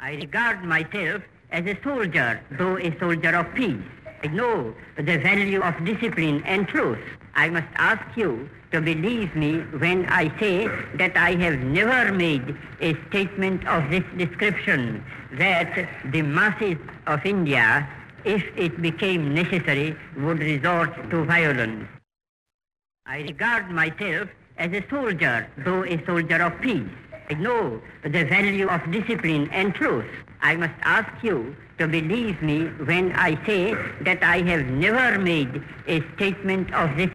I regard myself as a soldier, though a soldier of peace. I know the value of discipline and truth. I must ask you to believe me when I say that I have never made a statement of this description that the masses of India, if it became necessary, would resort to violence. I regard myself as a soldier, though a soldier of peace. I know the value of discipline and truth. I must ask you to believe me when I say that I have never made a statement of this